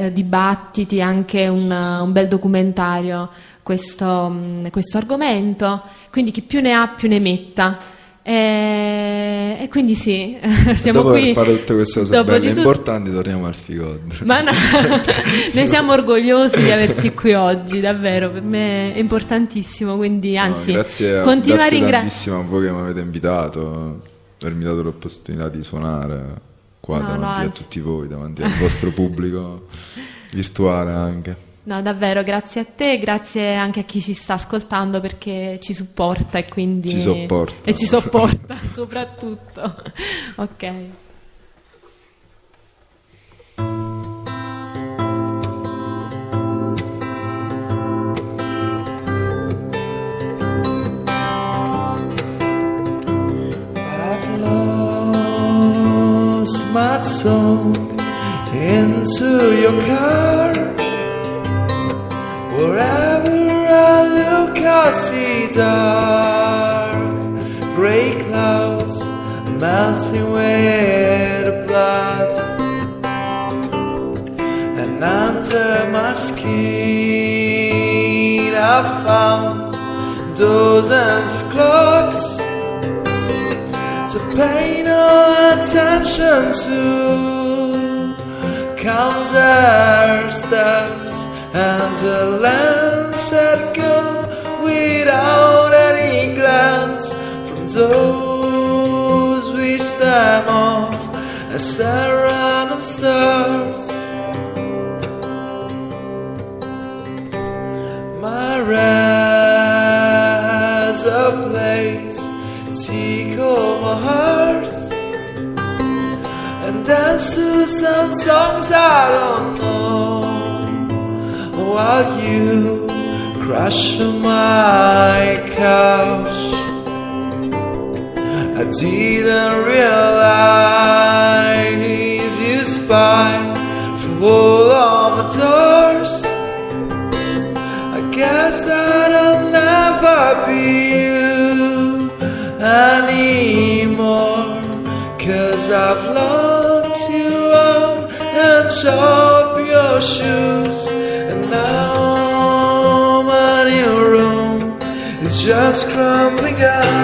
eh, dibattiti anche un, un bel documentario questo, mh, questo argomento, quindi chi più ne ha più ne metta. E, e quindi sì, siamo Dopo qui. aver parlato di tutte queste cose dopo belle tut- importanti, torniamo al Figod. ma no, noi siamo orgogliosi di averti qui oggi, davvero, per me è importantissimo, quindi anzi, No, grazie, a- continua a grazie ringraziare. tantissimo a voi che mi avete invitato, avermi dato l'opportunità di suonare qua No, no, davanti a anzi. tutti voi, davanti al vostro pubblico virtuale anche. No, davvero, grazie a te, grazie anche a chi ci sta ascoltando perché ci supporta e quindi... Ci sopporta. E ci sopporta, soprattutto. Ok. I've lost my tongue into your car. I see dark gray clouds melting with the blood. And under my skin, I found dozens of clocks to pay no attention to. Count their steps and the lens that go without any glance from those which them off as I random stars. My razor blades tickle my heart and dance to some songs I don't know while you crash on my couch. I didn't realize you spy through all of my doors. I guess that I'll never be you anymore. Cause I've locked you out and chopped your shoes. And now is just crumbling up.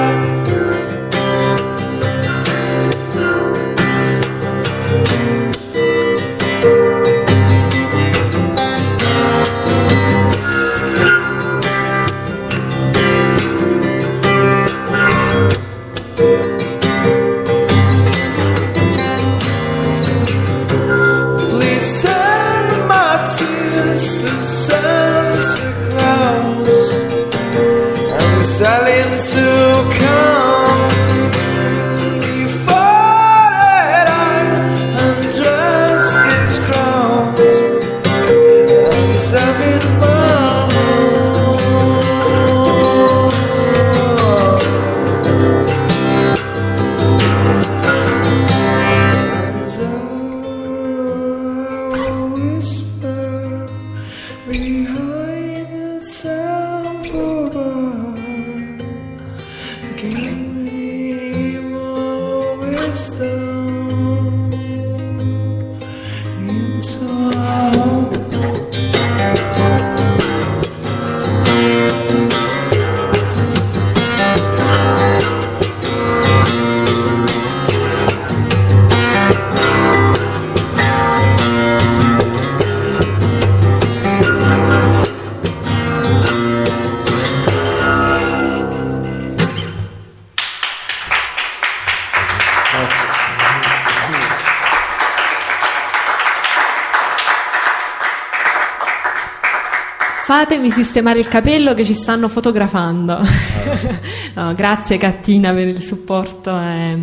Fatemi sistemare il capello che ci stanno fotografando. No, grazie Cattina per il supporto e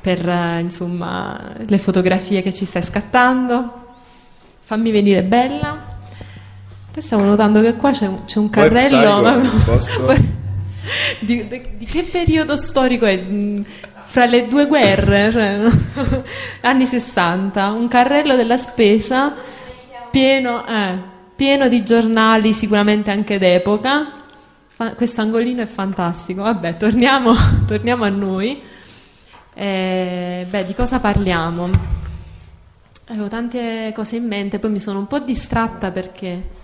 per eh, insomma, le fotografie che ci stai scattando. Fammi venire bella. Poi stavo notando che qua c'è, un- c'è un carrello. ma- di, di- di che periodo storico è? Mm, fra le due guerre, cioè, anni 60, un carrello della spesa pieno, eh, pieno di giornali sicuramente anche d'epoca. Fa- questo angolino è fantastico. Vabbè, torniamo, torniamo a noi. Eh, beh, di cosa parliamo? Avevo tante cose in mente, poi mi sono un po' distratta perché...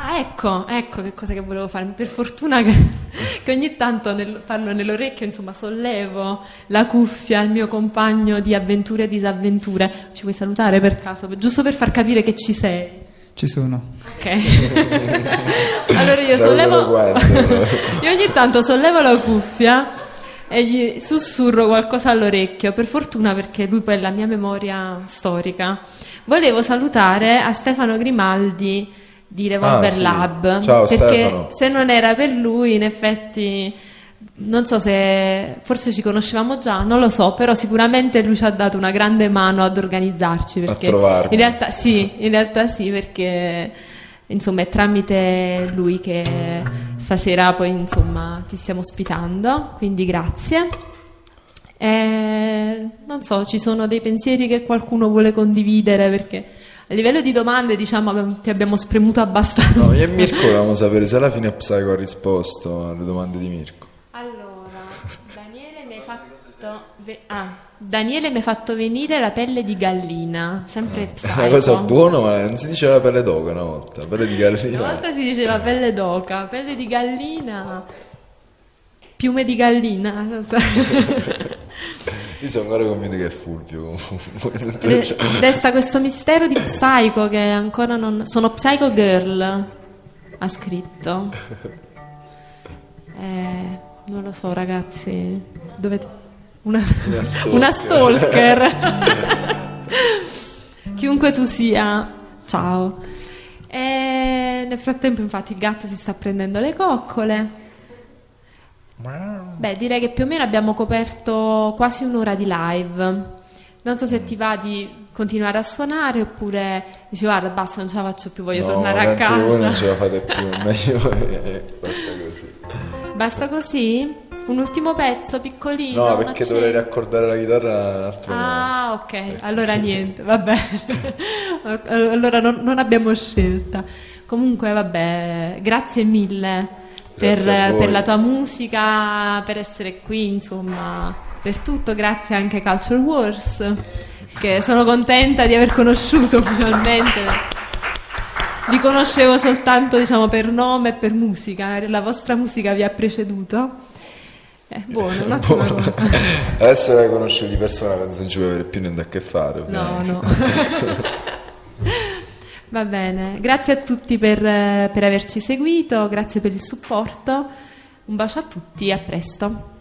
Ah, ecco, ecco che cosa che volevo fare. Per fortuna che, che ogni tanto nel- parlo nell'orecchio, insomma, sollevo la cuffia al mio compagno di avventure e disavventure. Ci vuoi salutare per caso? Giusto per far capire che ci sei. Ci sono. Ok. allora io sollevo. io ogni tanto sollevo la cuffia e gli sussurro qualcosa all'orecchio. Per fortuna, perché lui poi è la mia memoria storica. Volevo salutare a Stefano Grimaldi di Revolver Ah, sì. Lab. Ciao, perché Stefano. se non era per lui, in effetti. Non so se forse ci conoscevamo già, non lo so, però sicuramente lui ci ha dato una grande mano ad organizzarci. Perché trovarmi. In realtà sì, in realtà sì, perché insomma è tramite lui che stasera poi insomma ti stiamo ospitando, quindi grazie. Eh, non so, ci sono dei pensieri che qualcuno vuole condividere perché a livello di domande diciamo che ti abbiamo spremuto abbastanza. No, io e Mirko volevamo sapere se alla fine Psycho ha risposto alle domande di Mirko. Allora, Daniele mi hai fatto ve- ah, Daniele mi hai fatto venire la pelle di gallina, sempre È psycho. una cosa buona, ma non si diceva la pelle d'oca una volta, pelle di Una gallina. volta si diceva pelle d'oca, pelle di gallina, piume di gallina. Io sono ancora convinto che è Fulvio comunque. Re- Resta questo mistero di Psycho che ancora non... Sono Psycho Girl, ha scritto. Eh, non lo so ragazzi, dovete... Una, Una stalker. una stalker. Chiunque tu sia, ciao. E nel frattempo infatti il gatto si sta prendendo le coccole. Beh, direi che più o meno abbiamo coperto quasi un'ora di live. Non so se ti va di continuare a suonare oppure dici guarda basta non ce la faccio più, voglio No, tornare a penso che voi non casa. ce la fate più, meglio basta così. Basta così? Un ultimo pezzo piccolino? No, perché dovrei raccordare la chitarra un altro Ah, ok, allora niente, va bene. allora non, non abbiamo scelta. Comunque, vabbè, grazie mille per, voi. per la tua musica, per essere qui, insomma, per tutto. Grazie anche a Culture Wars, che sono contenta di aver conosciuto finalmente. Vi conoscevo soltanto, diciamo, per nome e per musica. La vostra musica vi ha preceduto. Eh, buono, un'ottima cosa. Adesso che hai conosciuto di persona penso non ci puoi avere più niente a che fare. No, ovviamente. no. Va bene, grazie a tutti per, per averci seguito, grazie per il supporto. Un bacio a tutti a presto.